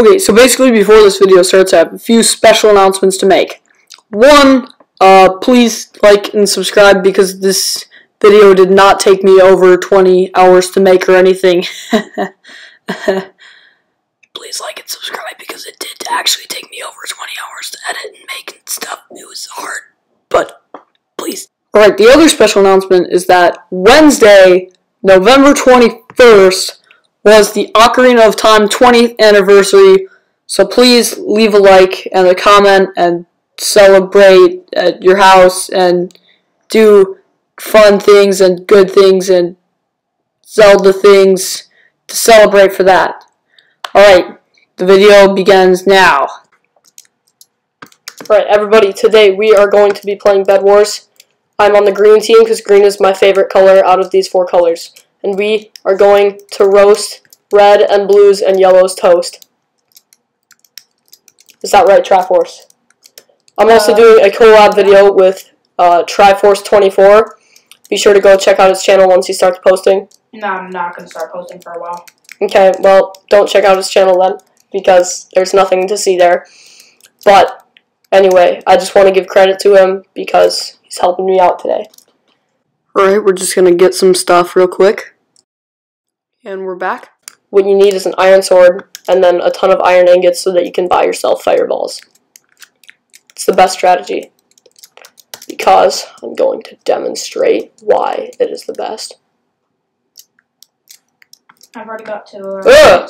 Okay, so basically before this video starts, I have a few special announcements to make. One, uh, please like and subscribe because this video did not take me over 20 hours to make or anything. please like and subscribe because it did actually take me over 20 hours to edit and make and stuff. It was hard, but please. Alright, the other special announcement is that Wednesday, November 21st, was the Ocarina of Time 20th anniversary. So please leave a like and a comment and celebrate at your house and do fun things and good things and Zelda things to celebrate for that. Alright, the video begins now. Alright, everybody, today we are going to be playing Bed Wars. I'm on the green team because green is my favorite color out of these four colors and we are going to roast red and blues and yellows toast. Is that right, Triforce? I'm also uh, doing a collab video with uh, Triforce24. Be sure to go check out his channel once he starts posting. No, I'm not going to start posting for a while. Okay, well, don't check out his channel then, because there's nothing to see there. But, anyway, I just want to give credit to him because he's helping me out today. Alright, we're just gonna get some stuff real quick. And we're back. What you need is an iron sword and then a ton of iron ingots so that you can buy yourself fireballs. It's the best strategy. Because I'm going to demonstrate why it is the best. I've already got to. Uh,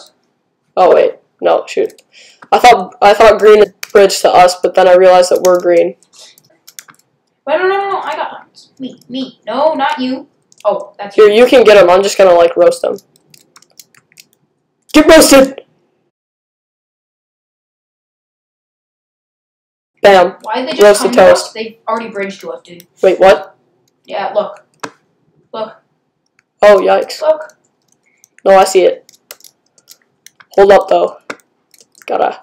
oh wait, no, shoot. I thought I thought green is bridge to us, but then I realized that we're green. Wait, no, no, no, I got me, me. No, not you. Oh, that's Here, you. you can get them. I'm just gonna like roast them. Get roasted. Bam. Why did they just Roasted toast. to? They already bridged to us, dude. Wait, what? Yeah, look. Look. Oh, yikes. Look. No, I see it. Hold up, though. Gotta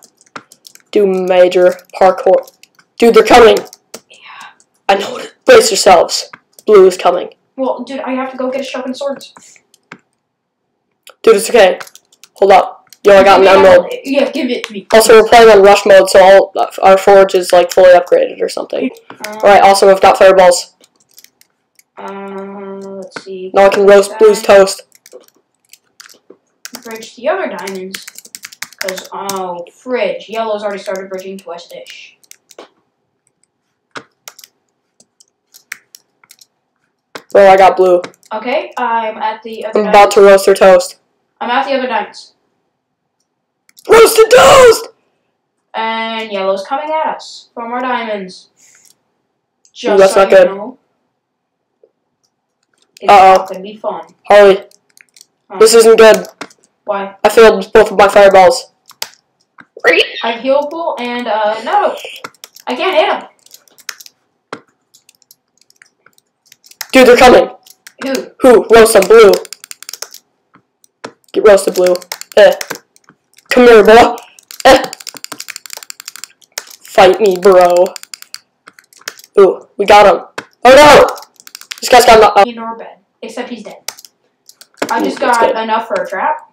do major parkour. Dude, they're coming. Yeah. I know it. Brace yourselves. Blue is coming. Well, dude, I have to go get a sharpened swords. Dude, it's okay. Hold up. Yo, I got an emerald. Yeah, give it to me. Also, we're playing on rush mode, so all our forge is like fully upgraded or something. Um, Alright, also, we've got fireballs. Uh, let's see. Now I can roast blue's toast. Bridge the other diamonds. Because, oh, fridge. Yellow's already started bridging to us dish. Well, I got blue. Okay, I'm at the other I'm about to roast her toast. I'm at the other diamonds. Roasted toast! And yellow's coming at us for more diamonds. Just Ooh, that's so not good. Know, it's uh -oh. gonna be fun. Harley, huh. this isn't good. Why? I failed both of my fireballs. I heal pool and uh no, I can't hit him. Dude, they're coming. Who? Who? Roast some blue. Get roasted, blue. Eh. Come here, boy. Eh. Fight me, bro. Ooh, we got him. Oh no! This guy's got enough. Nor bed, except he's dead. I just got enough for a trap.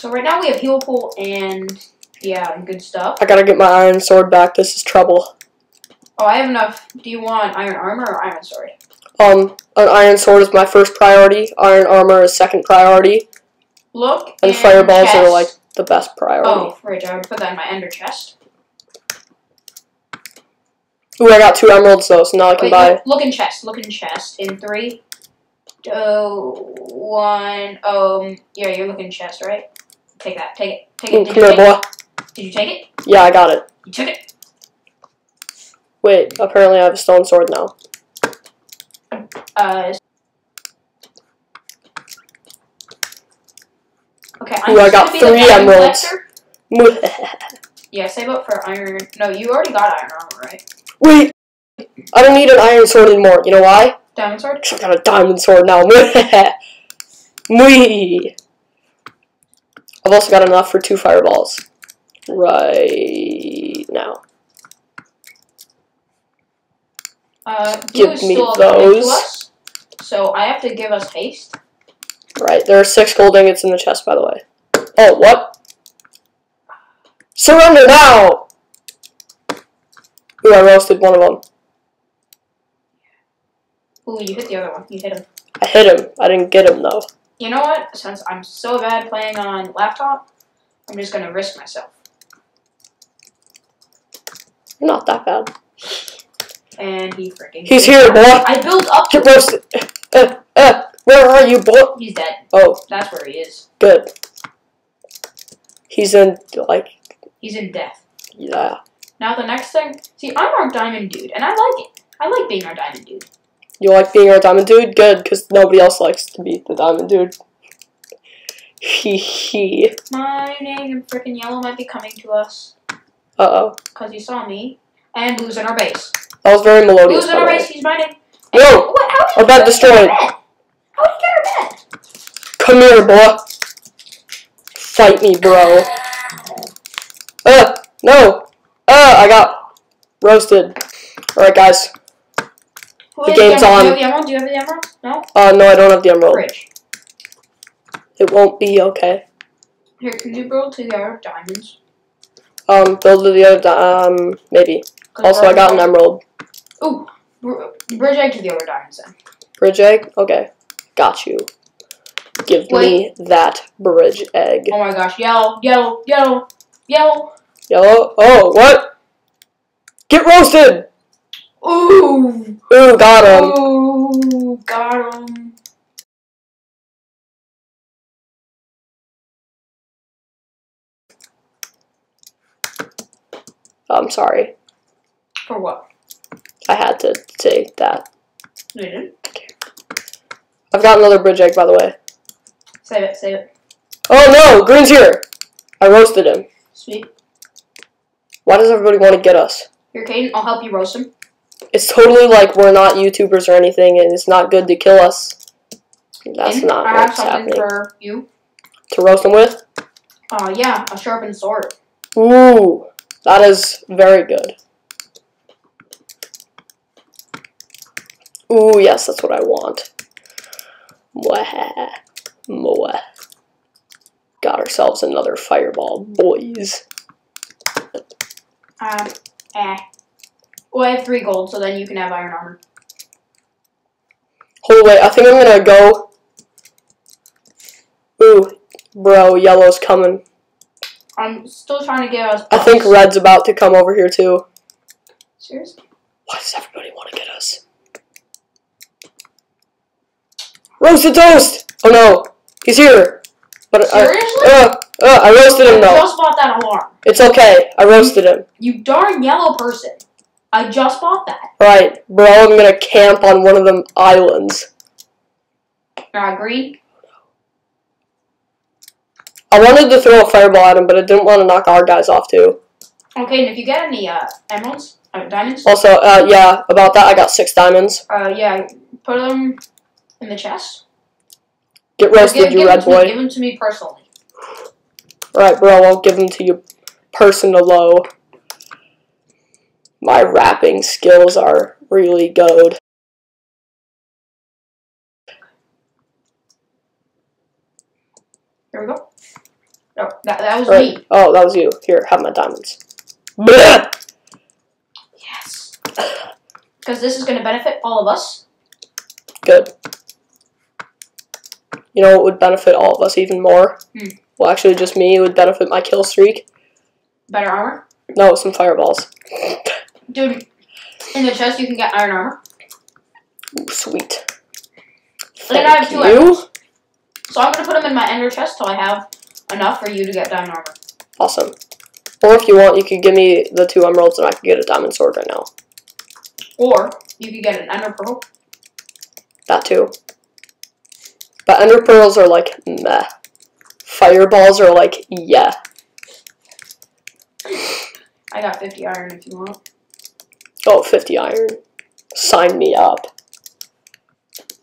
So right now we have heal pool and yeah, good stuff. I gotta get my iron sword back. This is trouble. Oh, I have enough. Do you want iron armor or iron sword? Um, an iron sword is my first priority. Iron armor is second priority. Look. And fireballs chest. are like the best priority. Oh, fridge! I would put that in my ender chest. Ooh, I got two emeralds though, so now I can Wait, buy. Look, look in chest. Look in chest. In three, two, one. Um, yeah, you're looking chest, right? Take that. Take it. Take it. Ooh, here, boy. Did you take it? Yeah, I got it. You took it. Wait, apparently I have a stone sword now. Uh, okay, I'm Ooh, I got three emeralds. yeah, save up for iron. No, you already got iron armor, right? Wait, I don't need an iron sword anymore. You know why? Diamond sword? I got a diamond sword now. Wee. I've also got enough for two fireballs. Right now. Uh, give me those. So I have to give us haste. Right, there are six gold ingots in the chest, by the way. Oh, what? Surrender now! Ooh, I roasted one of them. Ooh, you hit the other one. You hit him. I hit him. I didn't get him though. You know what? Since I'm so bad playing on laptop, I'm just gonna risk myself. Not that bad. And he freaking. He's here, boy. I built up to. Get roasted. Uh, uh, where are you, boy? He's dead. Oh, That's where he is. good. He's in like He's in death. yeah. Now the next thing. See, I'm our diamond dude, and I like it. I like being our diamond dude. You like being our diamond dude? Good, because nobody else likes to be the diamond dude. He he. My name and freaking yellow might be coming to us Uh oh. because he saw me. And blue's in our base. That was very melodious. Blue's in by our the way. base. He's mining. Whoa! What? How did Our he bed get destroyed. How did he get our bed? Come here, boy. Fight me, bro. Uh, no. Uh, I got roasted. Alright, guys. Who The game's emerald? on. Do you have the emerald? Do you have the emerald? No? Uh, no, I don't have the emerald. Bridge. It won't be okay. Here, can you build to the other diamonds? Um, build to the other, di- um, maybe. Also, I got an emerald. Ooh, br- bridge egg to the other diamonds then. Bridge egg? Okay. Got you. Give me that bridge egg. Oh my gosh, yellow, yellow, yellow, yellow. Yellow? Oh, what? Get roasted! Ooh, Ooh, got him. ooh, got him. Oh, I'm sorry. For what? I had to say that. You didn't. I've got another bridge egg, by the way. Save it, save it. Oh no, Green's here. I roasted him. Sweet. Why does everybody want to get us? Here, Caden, I'll help you roast him. It's totally like we're not YouTubers or anything, and it's not good to kill us. That's Caden, not I have something happening. for you. To roast him with? Uh, yeah, a sharpened sword. Ooh, that is very good. Ooh, yes, that's what I want. Mwah. Mwah. Got ourselves another fireball, boys. Um, eh. Well, I have three gold, so then you can have iron armor. Hold wait, I think I'm gonna go. Ooh, bro, yellow's coming. I'm still trying to get us. I think red's about to come over here too. Seriously? Why does everybody want to get us? Roasted toast! Oh no, he's here. But I, Seriously? uh, uh, I roasted him though. I just bought that alarm. It's okay. I roasted him. You darn yellow person. I just bought that. Right, bro. I'm gonna camp on one of them islands. Uh, green? I wanted to throw a fireball at him, but I didn't want to knock our guys off too. Okay, and if you get any uh, emeralds, uh, diamonds, Also, uh, yeah, about that, I got six diamonds. uh, yeah, put them in the chest. Get roasted, give, you give red them to me, boy. give them to me personally. Alright, bro, I'll give them to you personal. My rapping skills are really good. Here we go. No, that, that was Right. me. Oh, that was you. Here, have my diamonds. Yes. Because this is going to benefit all of us. Good. You know it would benefit all of us even more? Hmm. Well, actually, just me. It would benefit my kill streak. Better armor. No, some fireballs. Dude, in the chest you can get iron armor. Ooh, sweet. And then I have two you. emeralds. So I'm going to put them in my ender chest till I have enough for you to get diamond armor. Awesome. Or if you want, you could give me the two emeralds and I could get a diamond sword right now. Or you could get an ender pearl. That too. But ender pearls are like meh. Fireballs are like yeah. I got 50 iron if you want. Oh, 50 iron. Sign me up.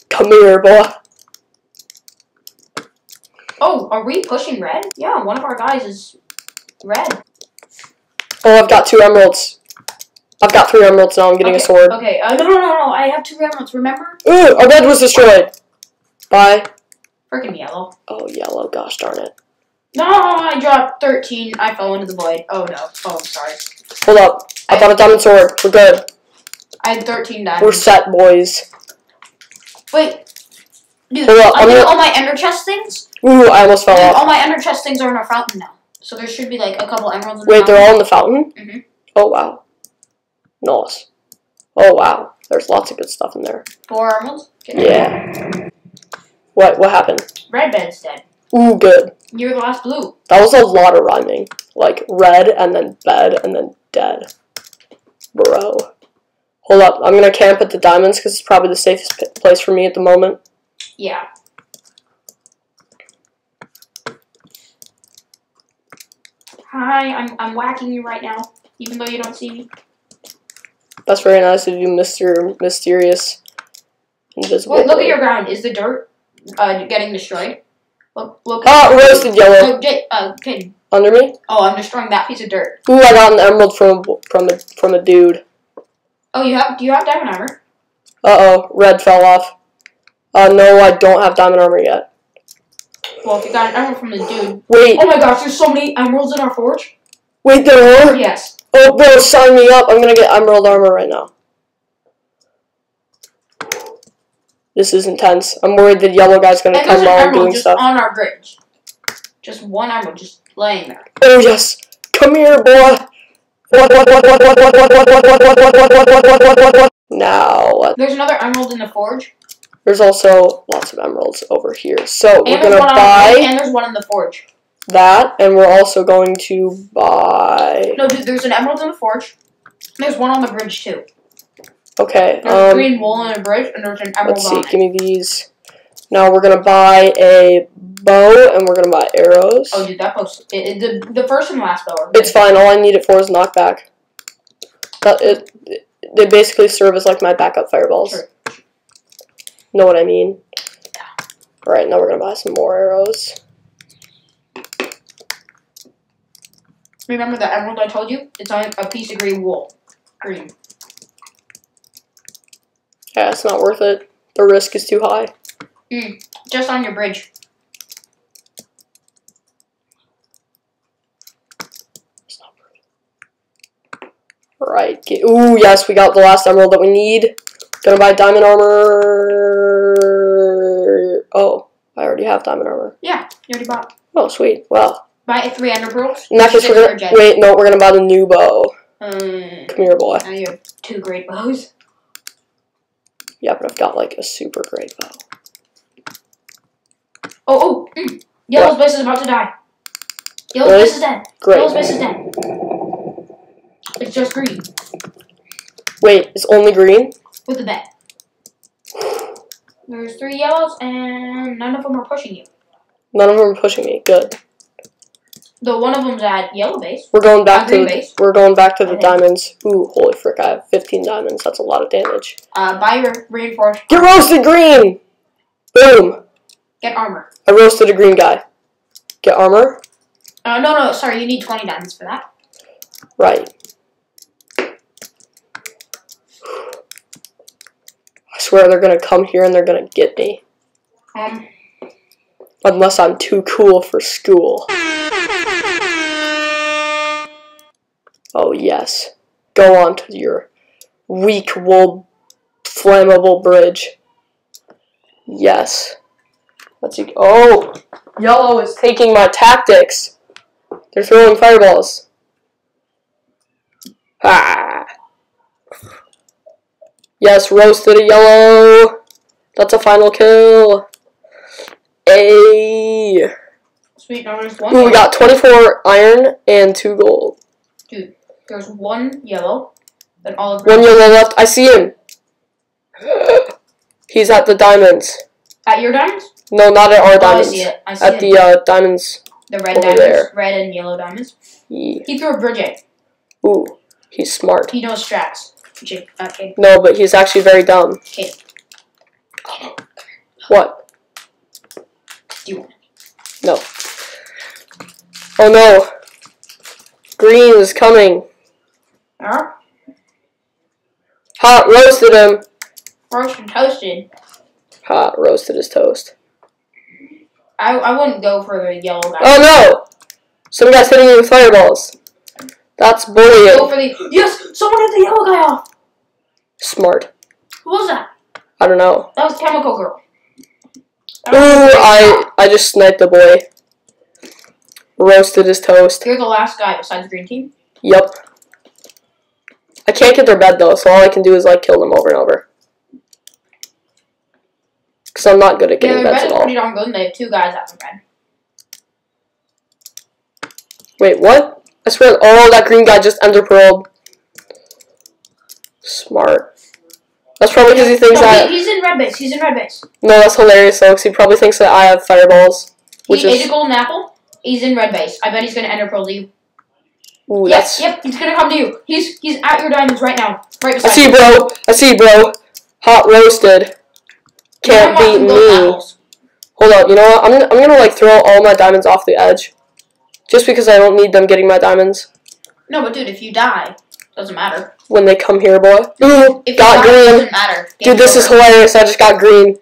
Come here, boy. Oh, are we pushing red? Yeah, one of our guys is red. Oh, I've got two emeralds. I've got three emeralds now. I'm getting okay, a sword. Okay, uh, no, no, no, no. I have two emeralds, remember? Ooh, our bed was destroyed. Bye. Freaking yellow. Oh, yellow. Gosh darn it. No, I dropped 13. I fell into the void. Oh no. Oh, I'm sorry. Hold up. I got a diamond sword. We're good. I had 13 diamonds. We're set, boys. Wait. Dude, Hold up, I'm I'm doing gonna- all my ender chest things. Ooh, I almost fell Dude, off. all my ender chest things are in a fountain now. So there should be like a couple emeralds in the Wait, they're all in the fountain? Mhm. Oh, wow. Nice. Oh, wow. There's lots of good stuff in there. Four emeralds? Okay. Yeah. What? What happened? Red bed's dead. Ooh, good. You're the last blue. That was a lot of rhyming. Like red and then bed and then dead. Bro. Hold up. I'm gonna camp at the diamonds because it's probably the safest p- place for me at the moment. Yeah. Hi, I'm I'm whacking you right now, even though you don't see me. That's very nice of you, Mr. Mysterious Invisible. Wait, look at your ground. Is the dirt uh, getting destroyed? Look, look. Oh, Ah, roasted yellow. Oh, Jay, uh, kid. Under me? Oh, I'm destroying that piece of dirt. Ooh, I got an emerald from from a from a dude. Oh, you have? Do you have diamond armor? Uh oh, red fell off. Uh no, I don't have diamond armor yet. Well, if you got an emerald from the dude. Wait, Oh my gosh, there's so many emeralds in our forge. wait, there are. Yes. Oh, bro, sign me up. I'm gonna get emerald armor right now. This is intense. I'm worried the yellow guy's gonna and come while I'm doing just stuff. on our bridge. Just one emerald just laying there. Oh yes! Come here, boy! Now. There's another emerald in the forge. There's also lots of emeralds over here. So and we're gonna buy. On, and there's one in the forge. That, and we're also going to buy. No, dude, there's an emerald in the forge. There's one on the bridge too. Okay. There's Um. green wool in a bridge, and there's an emerald Let's see. Give me these. Now we're gonna buy a bow, and we're gonna buy arrows. Oh, dude, that. It, it, the, the first and last bow are It's fine. All I need it for is knockback. That it, it- they basically serve as like my backup fireballs. Sure. Know what I mean? Yeah. All right, now we're gonna buy some more arrows. Remember the emerald I told you? It's on a piece of green wool. Green. Yeah, it's not worth it. The risk is too high. Just on your bridge. It's not worth it. Get, ooh, yes, we got the last emerald that we need. Gonna buy diamond armor. Oh, I already have diamond armor. Yeah, you already bought. Oh, sweet. Well, Buy three ender pearls. in that case, we're gonna wait. No, we're gonna buy the new bow. Um, Come here, boy. now you have two great bows. Yeah, but I've got like a super great bow. Oh, oh! Mm. Yellow's base is about to die. Yellow's Really? base is dead. Great. Yellow's base is dead. It's just green Wait, it's only green? with a bed. There's three yellows, and none of them are pushing you. None of them are pushing me. Good. Though one of them's at yellow base. We're going back to the, base. we're going back to the Okay. diamonds. Ooh, holy frick! I have 15 diamonds. That's a lot of damage. Uh, buy your reinforced. Get roasted green. Boom! Get armor. I roasted a green guy. Get armor. Uh, no, no, sorry, you need 20 diamonds for that. Right. I swear they're gonna come here and they're gonna get me. Um, Unless I'm too cool for school. Oh, yes. Go on to your weak wool flammable bridge. Yes. Let's see. Oh! Yellow is taking my tactics. They're throwing fireballs. Ah! Yes, roasted a yellow. That's a final kill. A. sweet, now there's one. Ooh, we got 24 iron and 2 gold. There's one yellow, then all of One yellow left. I see him. He's at the diamonds. At your diamonds? No, not at our Oh, I diamonds. see it. I see At it. the uh, diamonds. the red diamonds. there. Red and yellow diamonds. He, He threw a bridge in. ooh, he's smart. He knows strats. Okay. No, but he's actually very dumb. Okay. What? Do you want No. Oh no. Green is coming. Huh? Hot roasted him. Roasted and toasted. Hot roasted his toast. I, I wouldn't go for the yellow guy. Oh no! Some guy's hitting me with fireballs. That's bullying. Go for the yes. Someone hit the yellow guy off. Smart. Who was that? I don't know. That was Chemical Girl. Ooh, was a great I. I just sniped the boy. Roasted his toast. You're the last guy besides the green team. Yep. I can't get their bed though, so all I can do is like kill them over and over. Cause I'm not good at getting their beds bed at all. pretty darn good. and They have two guys at the bed. Wait, what? I swear, oh, that green guy just ender pearled. Smart. That's probably because he thinks no, I. he's in red base. He's in red base. No, that's hilarious though, because he probably thinks that I have fireballs. Which he is- ate a golden apple. He's in red base. I bet he's gonna ender pearl you. Ooh, Yep, that's. yep, he's gonna come to you. He's he's at your diamonds right now. Right beside I see, you. bro. I see, bro. Hot roasted. Can't beat me. Hold up, you know what? I'm gonna, I'm gonna like throw all my diamonds off the edge, just because I don't need them getting my diamonds No, but dude, if you die, doesn't matter. when they come here, boy. Ooh, If got die, green. doesn't matter. Dude, this is hilarious. I just got green.